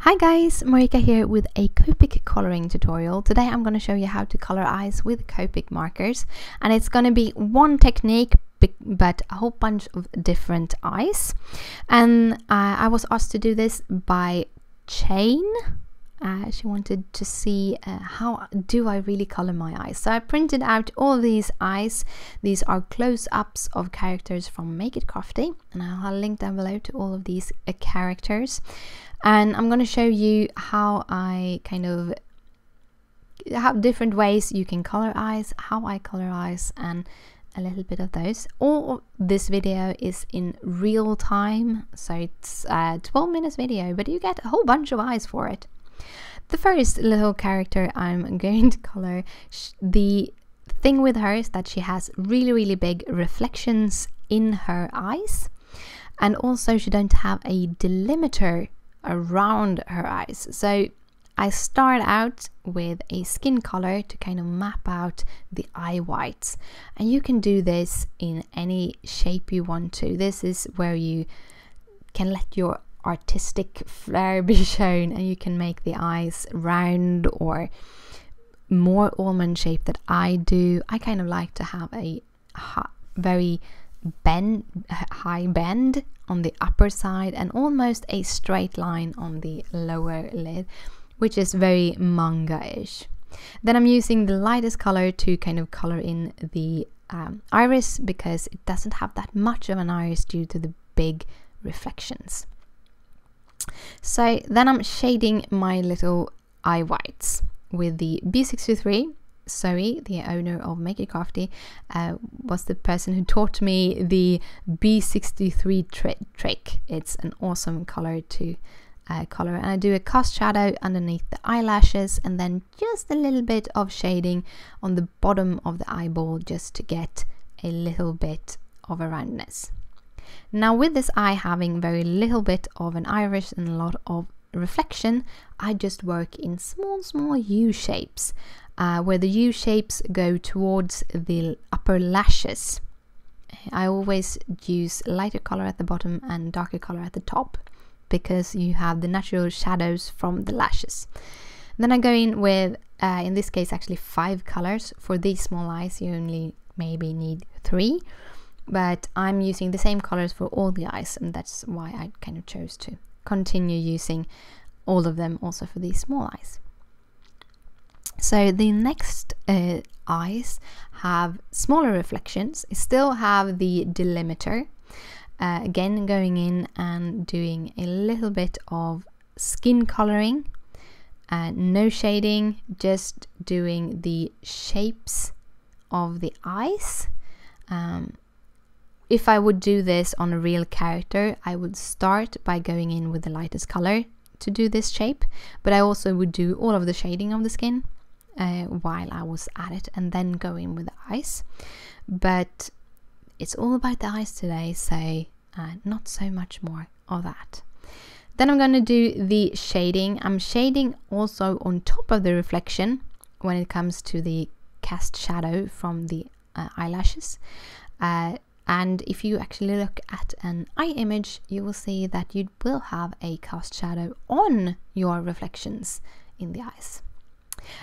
Hi guys, Marika here with a Copic coloring tutorial. Today I'm going to show you how to color eyes with Copic markers and it's going to be one technique but a whole bunch of different eyes and uh, I was asked to do this by Chain uh, she wanted to see uh, how do I really color my eyes. So I printed out all these eyes. These are close-ups of characters from Make It Crafty, and I'll link down below to all of these uh, characters. And I'm going to show you how I kind of have different ways you can color eyes, how I color eyes, and a little bit of those. All this video is in real time, so it's a 12 minutes video, but you get a whole bunch of eyes for it. The first little character I'm going to color, the thing with her is that she has really, really big reflections in her eyes. And also she don't have a delimiter around her eyes. So I start out with a skin color to kind of map out the eye whites. And you can do this in any shape you want to. This is where you can let your artistic flair be shown and you can make the eyes round or more almond shape that I do. I kind of like to have a very bend high bend on the upper side and almost a straight line on the lower lid which is very manga-ish. Then I'm using the lightest color to kind of color in the um, iris because it doesn't have that much of an iris due to the big reflections. So then I'm shading my little eye whites with the B63. Zoe, the owner of Make It Crafty, uh, was the person who taught me the B63 tri trick. It's an awesome color to uh, color and I do a cast shadow underneath the eyelashes and then just a little bit of shading on the bottom of the eyeball just to get a little bit of a roundness. Now with this eye having very little bit of an iris and a lot of reflection, I just work in small, small U shapes, uh, where the U shapes go towards the upper lashes. I always use lighter color at the bottom and darker color at the top because you have the natural shadows from the lashes. Then I go in with, uh, in this case, actually five colors. For these small eyes, you only maybe need three but I'm using the same colors for all the eyes and that's why I kind of chose to continue using all of them also for these small eyes. So the next uh, eyes have smaller reflections, still have the delimiter. Uh, again, going in and doing a little bit of skin coloring, uh, no shading, just doing the shapes of the eyes. Um, if I would do this on a real character, I would start by going in with the lightest color to do this shape, but I also would do all of the shading of the skin uh, while I was at it and then go in with the eyes. But it's all about the eyes today, so uh, not so much more of that. Then I'm going to do the shading. I'm shading also on top of the reflection when it comes to the cast shadow from the uh, eyelashes. Uh, and if you actually look at an eye image, you will see that you will have a cast shadow on your reflections in the eyes.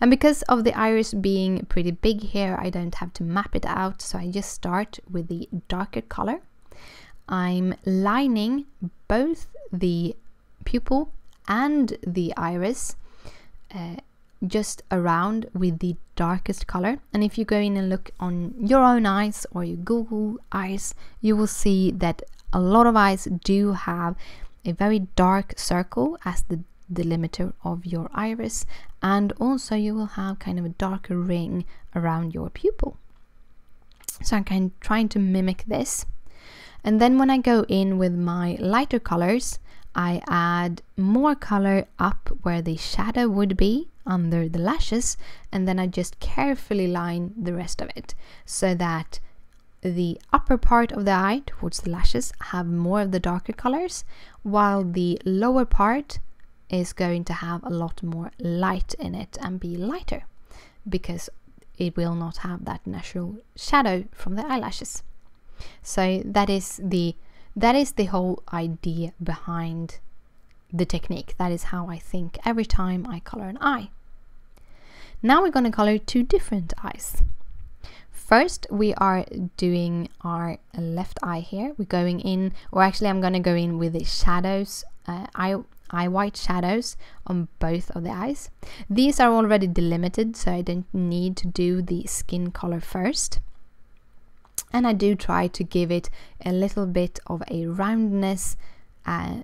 And because of the iris being pretty big here, I don't have to map it out, so I just start with the darker color. I'm lining both the pupil and the iris uh, just around with the darkest color. And if you go in and look on your own eyes or you google eyes you will see that a lot of eyes do have a very dark circle as the delimiter of your iris. And also you will have kind of a darker ring around your pupil. So i'm kind of trying to mimic this. And then when i go in with my lighter colors I add more color up where the shadow would be under the lashes and then I just carefully line the rest of it so that the upper part of the eye towards the lashes have more of the darker colors while the lower part is going to have a lot more light in it and be lighter because it will not have that natural shadow from the eyelashes. So that is the that is the whole idea behind the technique. That is how I think every time I color an eye. Now we're going to color two different eyes. First, we are doing our left eye here. We're going in, or actually, I'm going to go in with the shadows, uh, eye, eye white shadows on both of the eyes. These are already delimited, so I don't need to do the skin color first. And I do try to give it a little bit of a roundness uh,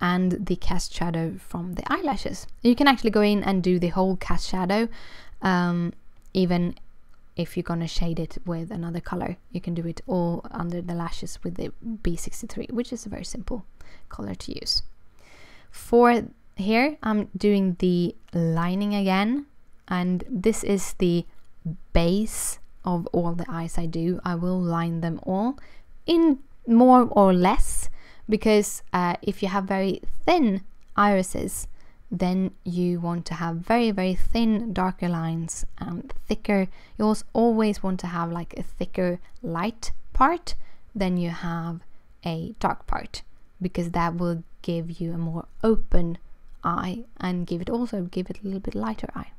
and the cast shadow from the eyelashes. You can actually go in and do the whole cast shadow, um, even if you're gonna shade it with another color. You can do it all under the lashes with the B63, which is a very simple color to use. For here, I'm doing the lining again, and this is the base of all the eyes I do. I will line them all in more or less because uh, if you have very thin irises, then you want to have very very thin darker lines and thicker. You also always want to have like a thicker light part than you have a dark part because that will give you a more open eye and give it also give it a little bit lighter eye.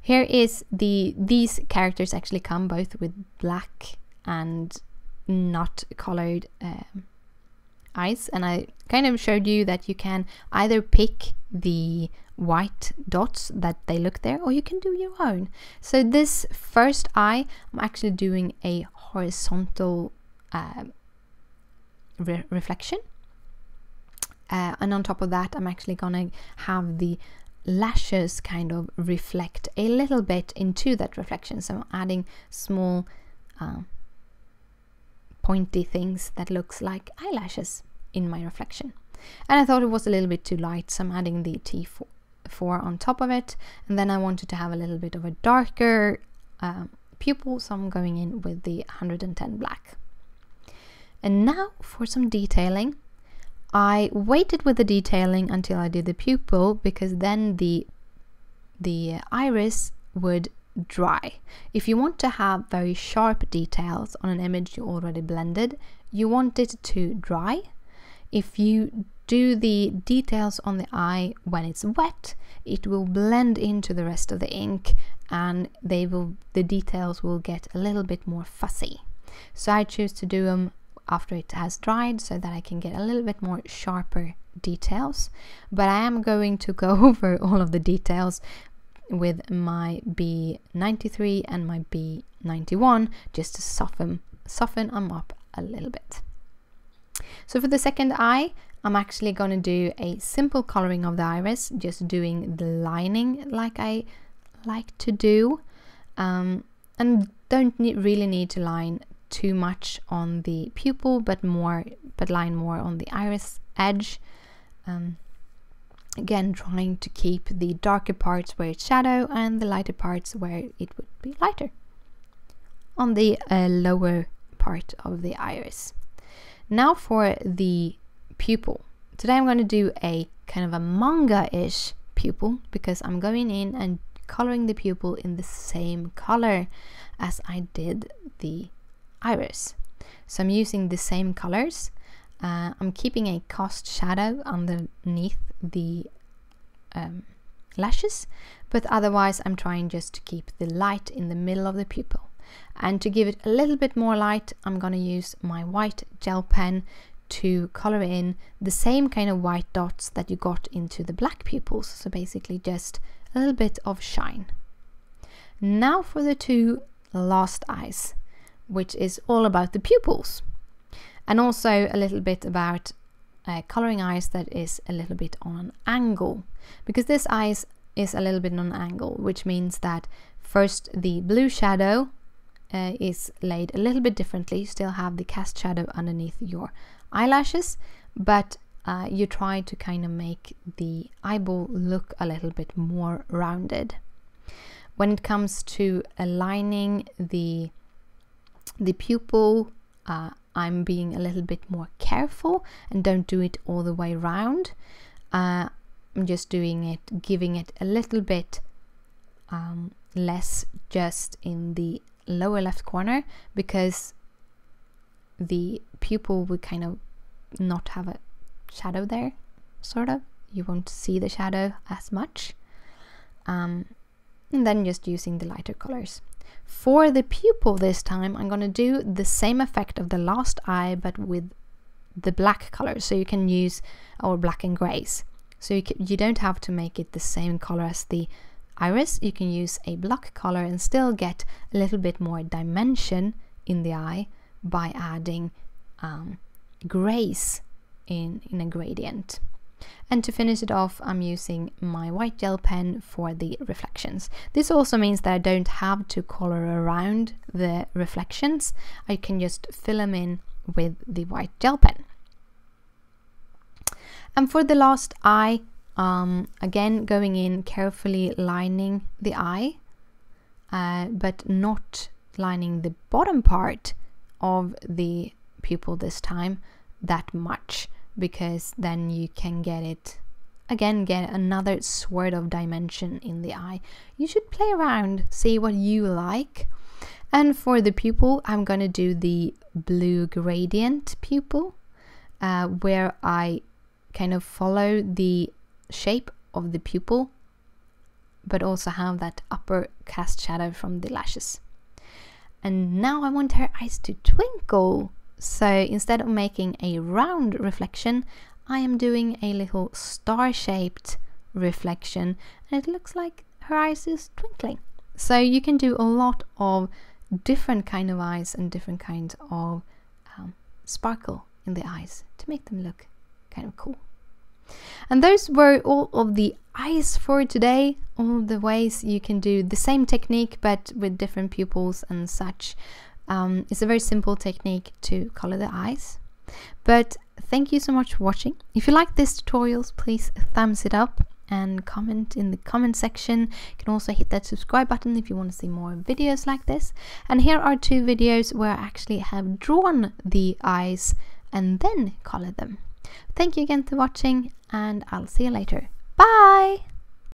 Here is the these characters actually come both with black and not colored um, eyes and I kind of showed you that you can either pick the white dots that they look there or you can do your own. So this first eye I'm actually doing a horizontal uh, re reflection uh, and on top of that I'm actually gonna have the lashes kind of reflect a little bit into that reflection so I'm adding small uh, pointy things that looks like eyelashes in my reflection. And I thought it was a little bit too light, so I'm adding the T4 on top of it. And then I wanted to have a little bit of a darker um, pupil, so I'm going in with the 110 black. And now for some detailing. I waited with the detailing until I did the pupil because then the the iris would dry. If you want to have very sharp details on an image you already blended, you want it to dry. If you do the details on the eye when it's wet, it will blend into the rest of the ink and they will the details will get a little bit more fussy. So I choose to do them after it has dried so that I can get a little bit more sharper details. But I am going to go over all of the details with my B93 and my B91 just to soften, soften them up a little bit. So for the second eye, I'm actually going to do a simple coloring of the iris, just doing the lining like I like to do. Um, and don't need, really need to line too much on the pupil, but more, but line more on the iris edge. Um, again trying to keep the darker parts where it's shadow and the lighter parts where it would be lighter on the uh, lower part of the iris. Now for the pupil. Today I'm going to do a kind of a manga-ish pupil because I'm going in and coloring the pupil in the same color as I did the iris. So I'm using the same colors uh, I'm keeping a cast shadow underneath the um, lashes, but otherwise I'm trying just to keep the light in the middle of the pupil. And to give it a little bit more light, I'm going to use my white gel pen to color in the same kind of white dots that you got into the black pupils. So basically just a little bit of shine. Now for the two last eyes, which is all about the pupils and also a little bit about uh, coloring eyes that is a little bit on an angle. Because this eyes is a little bit on an angle which means that first the blue shadow uh, is laid a little bit differently. You still have the cast shadow underneath your eyelashes but uh, you try to kind of make the eyeball look a little bit more rounded. When it comes to aligning the the pupil uh, I'm being a little bit more careful and don't do it all the way around. Uh, I'm just doing it, giving it a little bit um, less just in the lower left corner because the pupil would kind of not have a shadow there sort of. You won't see the shadow as much. Um, and then just using the lighter colors. For the pupil this time, I'm going to do the same effect of the last eye, but with the black color. So you can use, or black and grays. So you, can, you don't have to make it the same color as the iris. You can use a black color and still get a little bit more dimension in the eye by adding um, grays in, in a gradient. And to finish it off, I'm using my white gel pen for the reflections. This also means that I don't have to color around the reflections. I can just fill them in with the white gel pen. And for the last eye, um, again going in carefully lining the eye, uh, but not lining the bottom part of the pupil this time that much because then you can get it again get another sort of dimension in the eye. You should play around see what you like. And for the pupil i'm going to do the blue gradient pupil uh, where i kind of follow the shape of the pupil but also have that upper cast shadow from the lashes. And now i want her eyes to twinkle so instead of making a round reflection, I am doing a little star-shaped reflection and it looks like her eyes is twinkling. So you can do a lot of different kind of eyes and different kinds of um, sparkle in the eyes to make them look kind of cool. And those were all of the eyes for today, all the ways you can do the same technique but with different pupils and such. Um, it's a very simple technique to color the eyes. But thank you so much for watching. If you like these tutorials, please thumbs it up and comment in the comment section. You can also hit that subscribe button if you want to see more videos like this. And here are two videos where I actually have drawn the eyes and then color them. Thank you again for watching and I'll see you later. Bye!